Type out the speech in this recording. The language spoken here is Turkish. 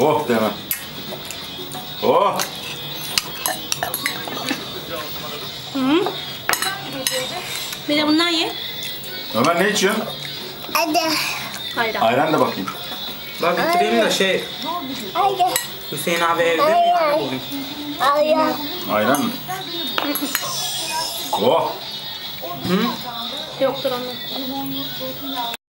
Oh deme. Oh. Hı. -hı. Bir de bundan ye. Ömer ne içiyorsun? Hadi. Hayır. Ayran da bakayım. Bak bitireyim de şey Hadi. Hüseyin abi evde mi ya bugün? Ayağım. Ayran mı? Oh. Hı? Yoktur onun.